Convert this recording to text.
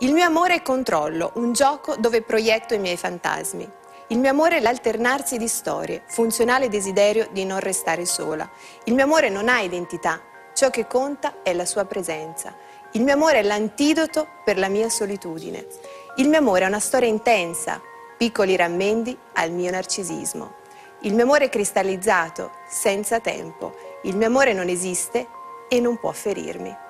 Il mio amore è controllo, un gioco dove proietto i miei fantasmi. Il mio amore è l'alternarsi di storie, funzionale desiderio di non restare sola. Il mio amore non ha identità, ciò che conta è la sua presenza. Il mio amore è l'antidoto per la mia solitudine. Il mio amore è una storia intensa, piccoli rammendi al mio narcisismo. Il mio amore è cristallizzato, senza tempo. Il mio amore non esiste e non può ferirmi.